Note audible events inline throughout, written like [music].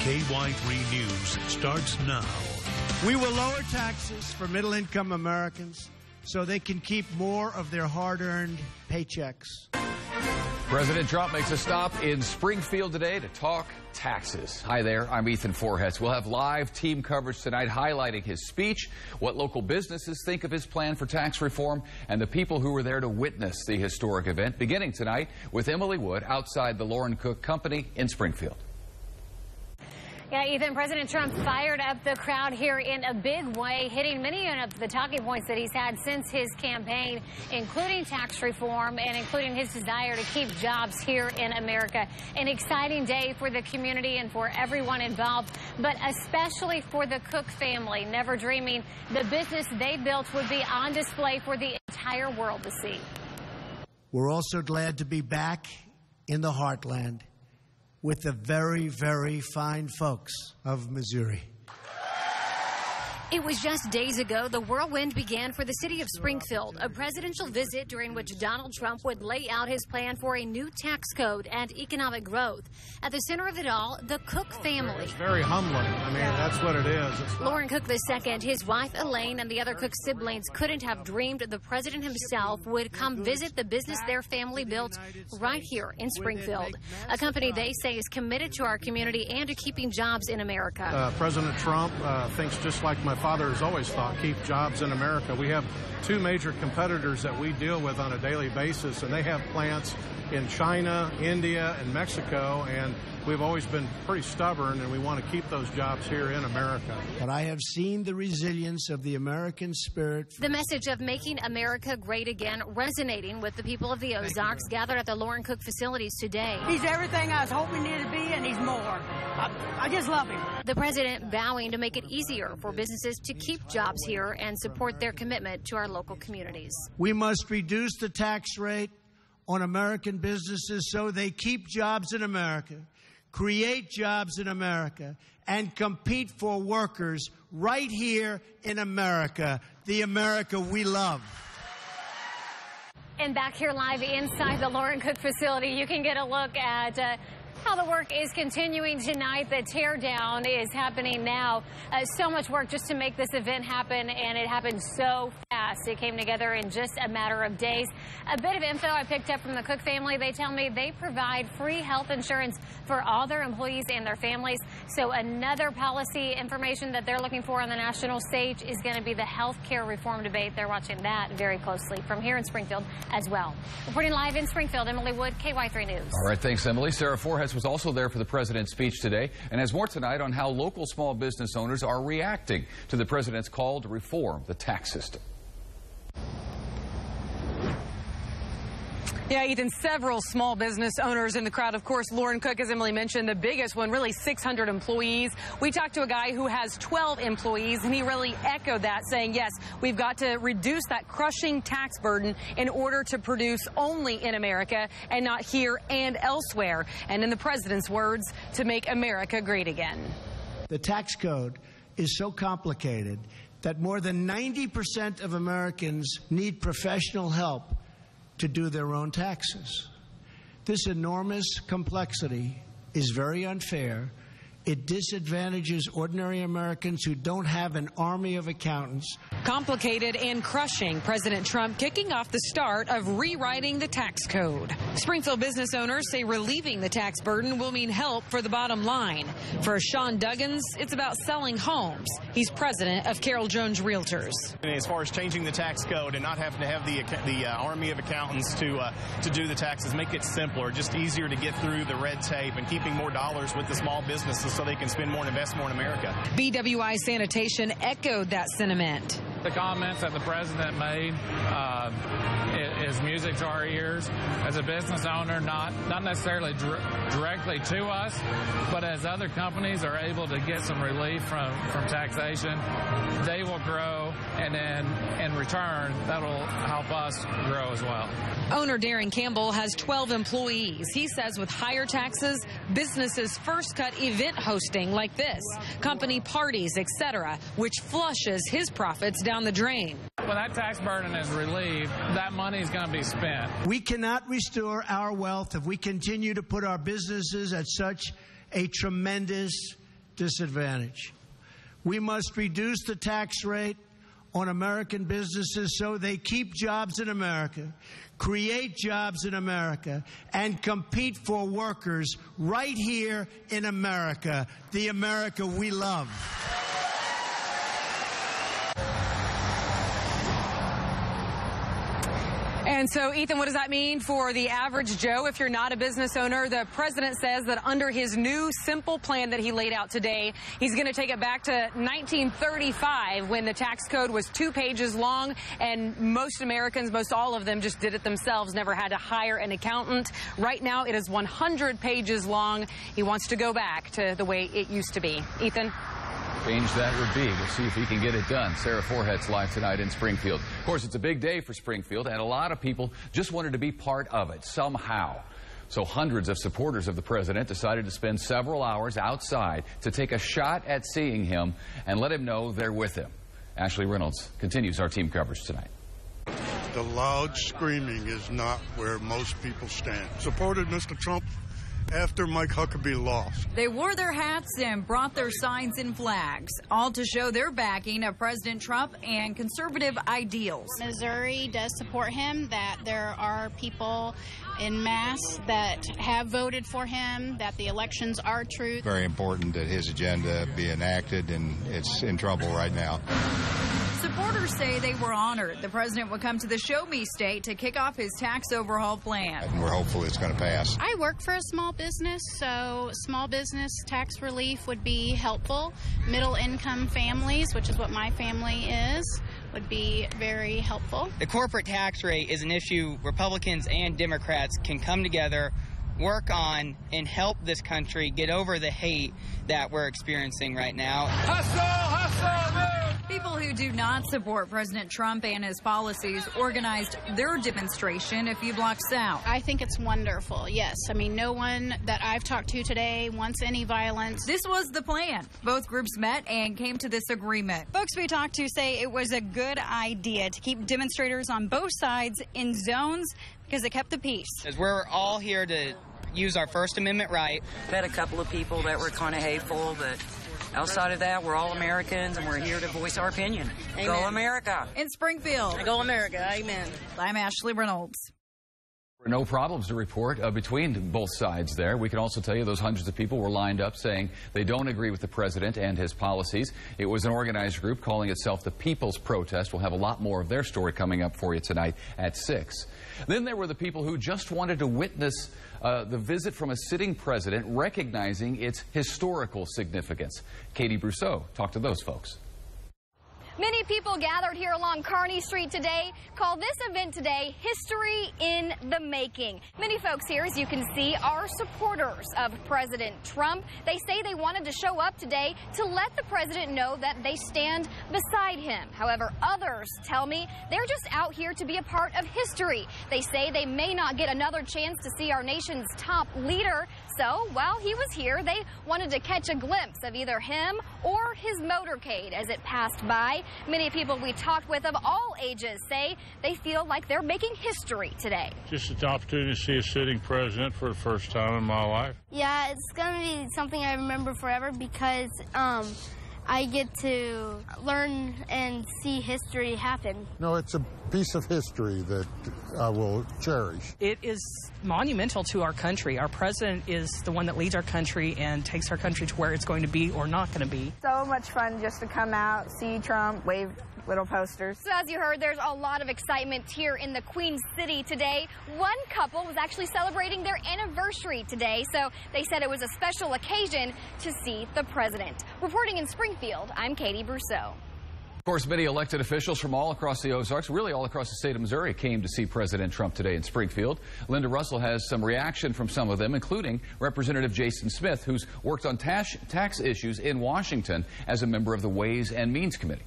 KY3 News starts now. We will lower taxes for middle income Americans so they can keep more of their hard earned paychecks. President Trump makes a stop in Springfield today to talk taxes. Hi there, I'm Ethan Forhetz. We'll have live team coverage tonight highlighting his speech, what local businesses think of his plan for tax reform, and the people who were there to witness the historic event, beginning tonight with Emily Wood outside the Loren Cook Company in Springfield. Yeah, Ethan, President Trump fired up the crowd here in a big way, hitting many of the talking points that he's had since his campaign, including tax reform and including his desire to keep jobs here in America. An exciting day for the community and for everyone involved, but especially for the Cook family, never dreaming the business they built would be on display for the entire world to see. We're also glad to be back in the heartland with the very, very fine folks of Missouri. It was just days ago the whirlwind began for the city of Springfield, a presidential visit during which Donald Trump would lay out his plan for a new tax code and economic growth. At the center of it all, the Cook family. It's very humbling. I mean, that's what it is. It's Loren Cook II, his wife Elaine, and the other Cook siblings couldn't have dreamed the president himself would come visit the business their family built right here in Springfield. A company they say is committed to our community and to keeping jobs in America. Uh, President Trump uh, thinks just like my father has always thought, keep jobs in America. We have two major competitors that we deal with on a daily basis, and they have plants in China, India, and Mexico, and we've always been pretty stubborn, and we want to keep those jobs here in America. But I have seen the resilience of the American spirit. The message of making America great again resonating with the people of the Ozarks gathered at the Loren Cook facilities today. He's everything I was hoping he would be, and he's more. I, I just love him. The president vowing to make it easier for businesses to keep jobs here and support their commitment to our local communities. We must reduce the tax rate on American businesses so they keep jobs in America, create jobs in America, and compete for workers right here in America, the America we love. And back here live inside the Loren Cook facility, you can get a look at uh, how the work is continuing tonight. The teardown is happening now. Uh, so much work just to make this event happen, and it happened so fast. It came together in just a matter of days. A bit of info I picked up from the Cook family. They tell me they provide free health insurance for all their employees and their families. So another policy information that they're looking for on the national stage is going to be the health care reform debate. They're watching that very closely from here in Springfield as well. Reporting live in Springfield, Emily Wood, KY3 News. All right, thanks, Emily. Sarah Forhetz was also there for the president's speech today and has more tonight on how local small business owners are reacting to the president's call to reform the tax system. Yeah, Ethan, several small business owners in the crowd. Of course, Loren Cook, as Emily mentioned, the biggest one, really 600 employees. We talked to a guy who has 12 employees, and he really echoed that, saying, yes, we've got to reduce that crushing tax burden in order to produce only in America and not here and elsewhere. And in the president's words, to make America great again. The tax code is so complicated that more than 90% of Americans need professional help to do their own taxes. This enormous complexity is very unfair. It disadvantages ordinary Americans who don't have an army of accountants. Complicated and crushing. President Trump kicking off the start of rewriting the tax code. Springfield business owners say relieving the tax burden will mean help for the bottom line. For Sean Duggins, it's about selling homes. He's president of Carol Jones Realtors. As far as changing the tax code and not having to have the the uh, army of accountants to uh, to do the taxes, make it simpler, just easier to get through the red tape, and keeping more dollars with the small businesses so they can spend more and invest more in America. BWI Sanitation echoed that sentiment. The comments that the president made uh, is music to our ears. As a business owner, not not necessarily dr- directly to us, but as other companies are able to get some relief from from taxation, they will grow, and then in return, that'll help us grow as well. Owner Darren Campbell has 12 employees. He says with higher taxes, businesses first cut event hosting like this, company parties, etc., which flushes his profits down the drain. When that tax burden is relieved, that money is going to be spent. We cannot restore our wealth if we continue to put our businesses at such a tremendous disadvantage. We must reduce the tax rate on American businesses so they keep jobs in America, create jobs in America, and compete for workers right here in America, the America we love. And so, Ethan, what does that mean for the average Joe if you're not a business owner? The president says that under his new simple plan that he laid out today, he's going to take it back to 1935 when the tax code was two pages long and most Americans, most all of them, just did it themselves, never had to hire an accountant. Right now, it is 100 pages long. He wants to go back to the way it used to be. Ethan? Change that would be. We'll see if he can get it done. Sarah Forhetz live tonight in Springfield. Of course, it's a big day for Springfield, and a lot of people just wanted to be part of it somehow. So hundreds of supporters of the president decided to spend several hours outside to take a shot at seeing him and let him know they're with him. Ashley Reynolds continues our team coverage tonight. The loud screaming is not where most people stand. Supported Mr. Trump after Mike Huckabee lost. They wore their hats and brought their signs and flags, all to show their backing of President Trump and conservative ideals. Missouri does support him, that there are people in mass that have voted for him, that the elections are true. Very important that his agenda be enacted, and it's in trouble right now. Supporters say they were honored the president would come to the Show Me State to kick off his tax overhaul plan. And we're hopeful it's going to pass. I work for a small business, so small business tax relief would be helpful. Middle income families, which is what my family is, would be very helpful. The corporate tax rate is an issue Republicans and Democrats can come together work on and help this country get over the hate that we're experiencing right now. Hustle, hustle, move. People who do not support President Trump and his policies organized their demonstration a few blocks south. I think it's wonderful, yes. I mean, no one that I've talked to today wants any violence. This was the plan. Both groups met and came to this agreement. Folks we talked to say it was a good idea to keep demonstrators on both sides in zones because it kept the peace. As we're all here to use our First Amendment right. Met a couple of people that were kind of hateful, but outside of that, we're all Americans and we're here to voice our opinion. Amen. Go America. In Springfield. Go America. Amen. I'm Ashley Reynolds. No problems to report uh, between both sides there. We can also tell you those hundreds of people were lined up saying they don't agree with the president and his policies. It was an organized group calling itself the People's Protest. We'll have a lot more of their story coming up for you tonight at 6. Then there were the people who just wanted to witness uh, the visit from a sitting president recognizing its historical significance. Katie Brousseau talked to those folks. Many people gathered here along Kearney Street today call this event today History in the Making. Many folks here, as you can see, are supporters of President Trump. They say they wanted to show up today to let the president know that they stand beside him. However, others tell me they're just out here to be a part of history. They say they may not get another chance to see our nation's top leader. So while he was here, they wanted to catch a glimpse of either him or his motorcade as it passed by. Many people we talked with of all ages say they feel like they're making history today. Just an opportunity to see a sitting president for the first time in my life. Yeah, it's going to be something I remember forever because um, I get to learn and see history happen. No, it's a piece of history that I will cherish. It is monumental to our country. Our president is the one that leads our country and takes our country to where it's going to be or not going to be. So much fun just to come out, see Trump, wave little posters. So as you heard, there's a lot of excitement here in the Queen City today. One couple was actually celebrating their anniversary today, so they said it was a special occasion to see the president. Reporting in Springfield, I'm Katie Brousseau. Of course, many elected officials from all across the Ozarks, really all across the state of Missouri, came to see President Trump today in Springfield. Linda Russell has some reaction from some of them, including Representative Jason Smith, who's worked on tax, tax issues in Washington as a member of the Ways and Means Committee.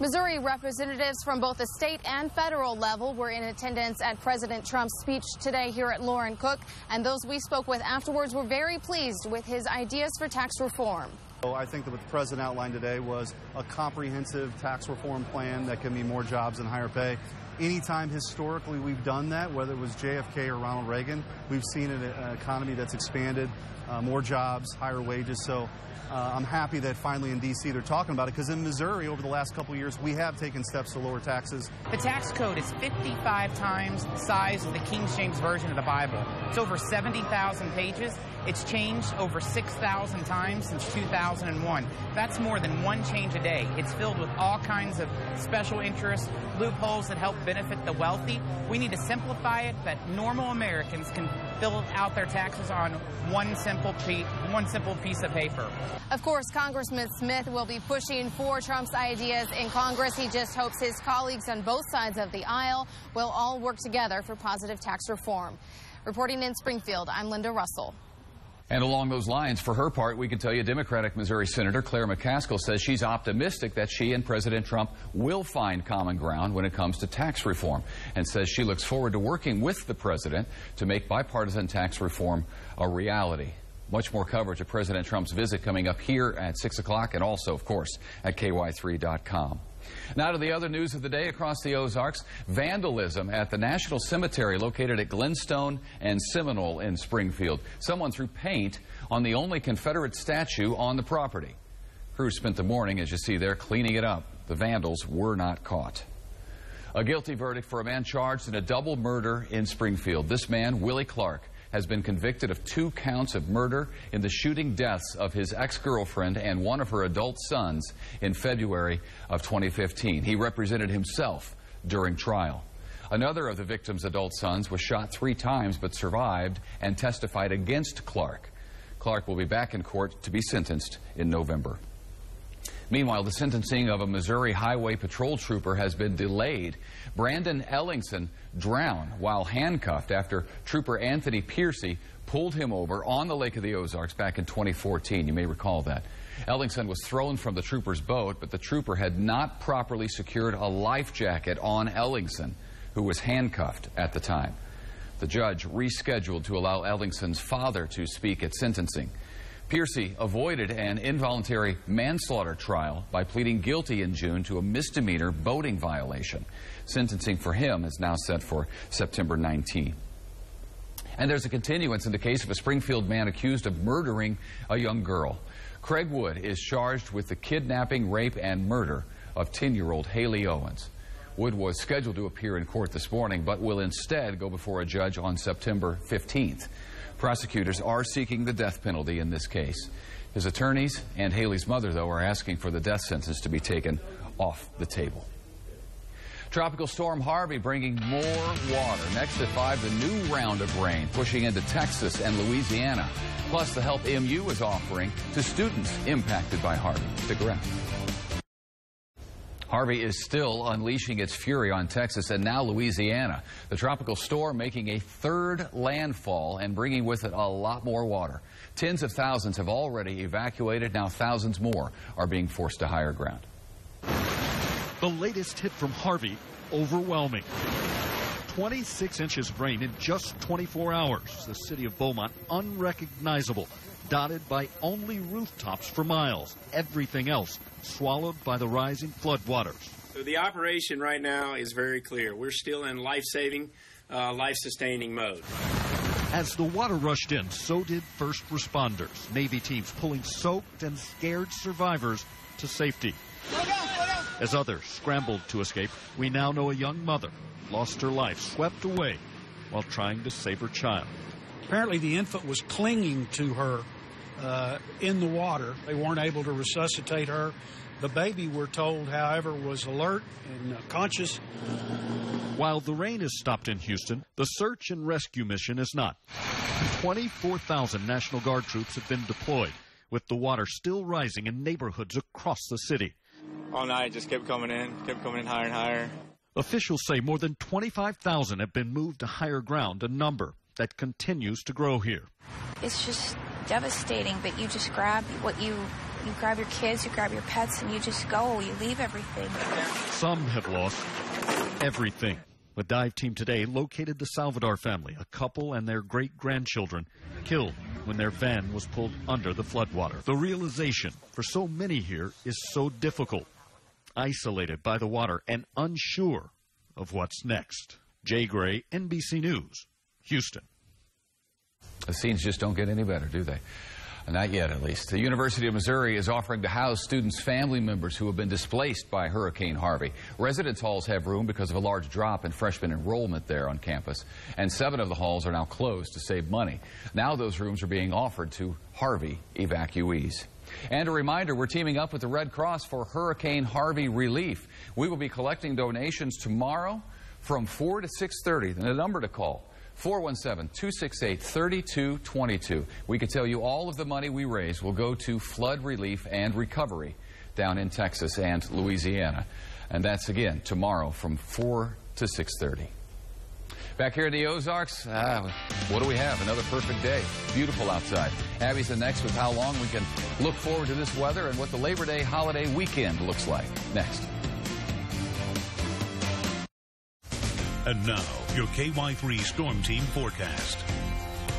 Missouri representatives from both the state and federal level were in attendance at President Trump's speech today here at Loren Cook, and those we spoke with afterwards were very pleased with his ideas for tax reform. I think that what the president outlined today was a comprehensive tax reform plan that can mean more jobs and higher pay. Anytime historically we've done that, whether it was JFK or Ronald Reagan, we've seen an economy that's expanded uh, more jobs, higher wages. So uh, I'm happy that finally in D.C. they're talking about it because in Missouri over the last couple years we have taken steps to lower taxes. The tax code is 55 times the size of the King James Version of the Bible. It's over 70,000 pages. It's changed over 6,000 times since 2001. That's more than one change a day. It's filled with all kinds of special interests, loopholes that help benefit the wealthy. We need to simplify it that normal Americans can fill out their taxes on one simple, piece, one simple piece of paper. Of course, Congressman Smith will be pushing for Trump's ideas in Congress. He just hopes his colleagues on both sides of the aisle will all work together for positive tax reform. Reporting in Springfield, I'm Linda Russell. And along those lines, for her part, we can tell you Democratic Missouri Senator Claire McCaskill says she's optimistic that she and President Trump will find common ground when it comes to tax reform and says she looks forward to working with the president to make bipartisan tax reform a reality. Much more coverage of President Trump's visit coming up here at 6 o'clock and also, of course, at ky3.com. Now to the other news of the day across the Ozarks. Vandalism at the National Cemetery located at Glenstone and Seminole in Springfield. Someone threw paint on the only Confederate statue on the property. Crews spent the morning, as you see there, cleaning it up. The vandals were not caught. A guilty verdict for a man charged in a double murder in Springfield. This man, Willie Clark, has been convicted of two counts of murder in the shooting deaths of his ex-girlfriend and one of her adult sons in February of 2015. He represented himself during trial. Another of the victim's adult sons was shot three times but survived and testified against Clark. Clark will be back in court to be sentenced in November. Meanwhile, the sentencing of a Missouri Highway Patrol trooper has been delayed. Brandon Ellingson drowned while handcuffed after Trooper Anthony Piercy pulled him over on the Lake of the Ozarks back in 2014. You may recall that. Ellingson was thrown from the trooper's boat, but the trooper had not properly secured a life jacket on Ellingson, who was handcuffed at the time. The judge rescheduled to allow Ellingson's father to speak at sentencing. Piercy avoided an involuntary manslaughter trial by pleading guilty in June to a misdemeanor boating violation. Sentencing for him is now set for September 19. And there's a continuance in the case of a Springfield man accused of murdering a young girl. Craig Wood is charged with the kidnapping, rape, and murder of 10-year-old Hailey Owens. Wood was scheduled to appear in court this morning, but will instead go before a judge on September 15th. Prosecutors are seeking the death penalty in this case. His attorneys and Hailey's mother, though, are asking for the death sentence to be taken off the table. Tropical storm Harvey bringing more water. Next at 5, the new round of rain pushing into Texas and Louisiana. Plus, the help MU is offering to students impacted by Harvey. Stick around. Harvey is still unleashing its fury on Texas and now Louisiana. The tropical storm making a third landfall and bringing with it a lot more water. Tens of thousands have already evacuated. Now thousands more are being forced to higher ground. The latest hit from Harvey, overwhelming. 26 inches of rain in just 24 hours. The city of Beaumont unrecognizable, dotted by only rooftops for miles. Everything else swallowed by the rising floodwaters. So the operation right now is very clear. We're still in life-saving, uh, life-sustaining mode. As the water rushed in, so did first responders. Navy teams pulling soaked and scared survivors to safety. As others scrambled to escape, we now know a young mother lost her life, swept away while trying to save her child. Apparently, the infant was clinging to her uh, in the water. They weren't able to resuscitate her. The baby, we're told, however, was alert and uh, conscious. While the rain has stopped in Houston, the search and rescue mission is not. 24,000 National Guard troops have been deployed, with the water still rising in neighborhoods across the city. All night, just kept coming in, kept coming in higher and higher. Officials say more than 25,000 have been moved to higher ground, a number that continues to grow here. It's just devastating, but you just grab what you you grab your kids, you grab your pets, and you just go. You leave everything. Some have lost everything. A dive team today located the Salvador family, a couple and their great grandchildren, killed when their van was pulled under the floodwater. The realization for so many here is so difficult, isolated by the water and unsure of what's next. Jay Gray, NBC News, Houston. The scenes just don't get any better, do they? Not yet, at least. The University of Missouri is offering to house students' family members who have been displaced by Hurricane Harvey. Residence halls have room because of a large drop in freshman enrollment there on campus, and seven of the halls are now closed to save money. Now those rooms are being offered to Harvey evacuees. And a reminder, we're teaming up with the Red Cross for Hurricane Harvey relief. We will be collecting donations tomorrow from 4 to 6.30. and The number to call, 417-268-3222. We can tell you all of the money we raise will go to flood relief and recovery down in Texas and Louisiana. And that's again tomorrow from 4 to 6.30. Back here in the Ozarks, ah, what do we have? Another perfect day. Beautiful outside. Abby's the next with how long we can look forward to this weather and what the Labor Day holiday weekend looks like. Next. And now, your KY3 Storm Team forecast.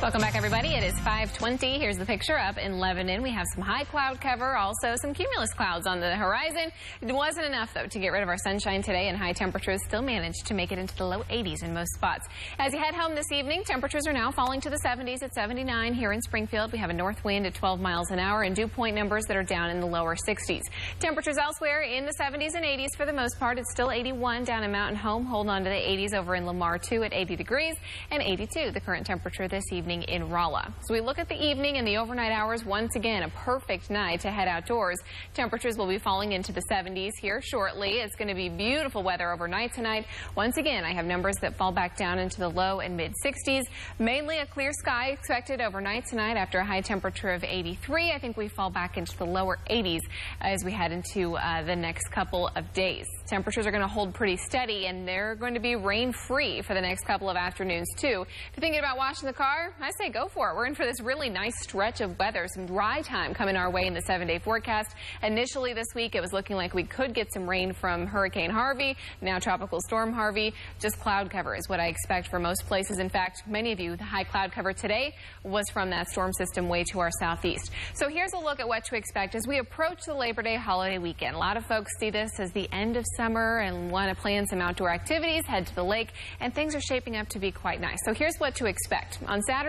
Welcome back, everybody. It is 520. Here's the picture up in Lebanon. We have some high cloud cover, also some cumulus clouds on the horizon. It wasn't enough, though, to get rid of our sunshine today, and high temperatures still managed to make it into the low 80s in most spots. As you head home this evening, temperatures are now falling to the 70s at 79 here in Springfield. We have a north wind at 12 miles an hour and dew point numbers that are down in the lower 60s. Temperatures elsewhere in the 70s and 80s for the most part. It's still 81 down in Mountain Home. Hold on to the 80s over in Lamar, too, at 80 degrees, and 82 the current temperature this evening evening in Rolla. So we look at the evening and the overnight hours. Once again, a perfect night to head outdoors. Temperatures will be falling into the 70s here shortly. It's going to be beautiful weather overnight tonight. Once again, I have numbers that fall back down into the low and mid 60s. Mainly a clear sky expected overnight tonight after a high temperature of 83. I think we fall back into the lower 80s as we head into uh, the next couple of days. Temperatures are going to hold pretty steady and they're going to be rain free for the next couple of afternoons too. If you're thinking about washing the car, I say go for it. We're in for this really nice stretch of weather, some dry time coming our way in the seven day forecast. Initially this week, it was looking like we could get some rain from Hurricane Harvey, now Tropical Storm Harvey. Just cloud cover is what I expect for most places. In fact, many of you, the high cloud cover today was from that storm system way to our southeast. So here's a look at what to expect as we approach the Labor Day holiday weekend. A lot of folks see this as the end of summer and want to plan some outdoor activities, head to the lake, and things are shaping up to be quite nice. So here's what to expect. On Saturday,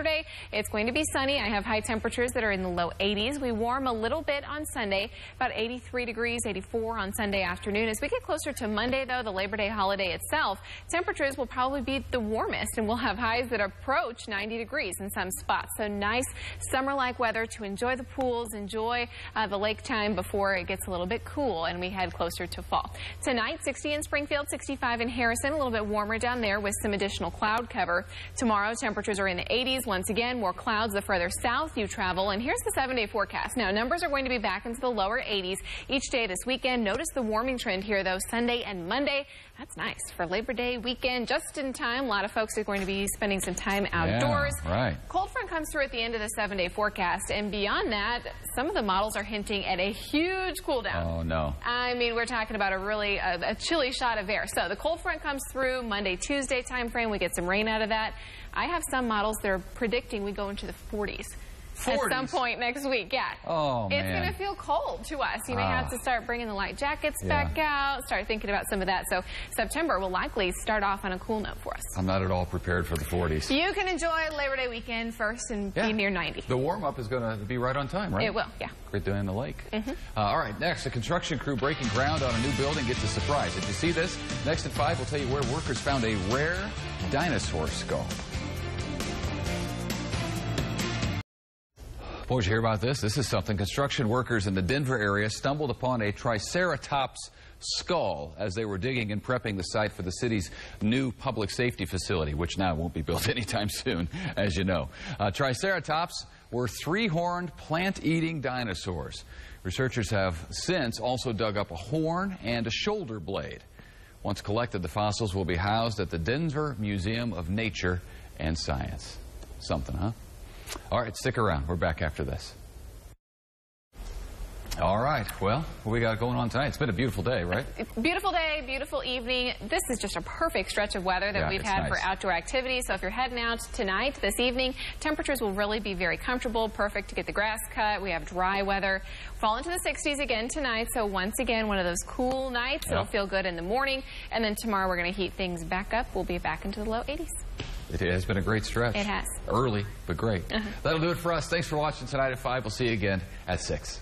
it's going to be sunny. I have high temperatures that are in the low 80s. We warm a little bit on Sunday, about 83 degrees, 84 on Sunday afternoon. As we get closer to Monday, though, the Labor Day holiday itself, temperatures will probably be the warmest, and we'll have highs that approach 90 degrees in some spots. So nice summer-like weather to enjoy the pools, enjoy uh, the lake time before it gets a little bit cool and we head closer to fall. Tonight, 60 in Springfield, 65 in Harrison, a little bit warmer down there with some additional cloud cover. Tomorrow, temperatures are in the 80s. Once again, more clouds the further south you travel. And here's the seven-day forecast. Now, numbers are going to be back into the lower 80s each day this weekend. Notice the warming trend here, though, Sunday and Monday. That's nice for Labor Day weekend, just in time. A lot of folks are going to be spending some time outdoors. Yeah, right. Cold front comes through at the end of the seven-day forecast, and beyond that, some of the models are hinting at a huge cool down. Oh, no. I mean, we're talking about a really a, a chilly shot of air. So the cold front comes through Monday, Tuesday time frame. We get some rain out of that. I have some models that are predicting we go into the 40s. 40s? At some point next week, yeah. Oh, It's going to feel cold to us. You may Ah. have to start bringing the light jackets Yeah. back out, start thinking about some of that. So September will likely start off on a cool note for us. I'm not at all prepared for the 40s. You can enjoy Labor Day weekend first and be near 90. The warm up is going to be right on time, right? It will, yeah. Great day in the lake. Mhm. Uh, all right, next, a construction crew breaking ground on a new building gets a surprise. Did you see this? Next at 5, we'll tell you where workers found a rare dinosaur skull. Boys, you hear about this? This is something. Construction workers in the Denver area stumbled upon a Triceratops skull as they were digging and prepping the site for the city's new public safety facility, which now won't be built [laughs] anytime soon, as you know. Uh, Triceratops were three-horned plant-eating dinosaurs. Researchers have since also dug up a horn and a shoulder blade. Once collected, the fossils will be housed at the Denver Museum of Nature and Science. Something, huh? All right, stick around. We're back after this. All right. Well, what we got going on tonight? It's been a beautiful day, right? Beautiful day, beautiful evening. This is just a perfect stretch of weather that Yeah, we've had for outdoor activities. So if you're heading out tonight, this evening, temperatures will really be very comfortable, perfect to get the grass cut. We have dry weather. Fall into the 60s again tonight. So once again, one of those cool nights. Yeah. It'll feel good in the morning. And then tomorrow we're going to heat things back up. We'll be back into the low 80s. It has been a great stretch. It has. Early, but great. Uh-huh. That'll do it for us. Thanks for watching tonight at 5. We'll see you again at 6.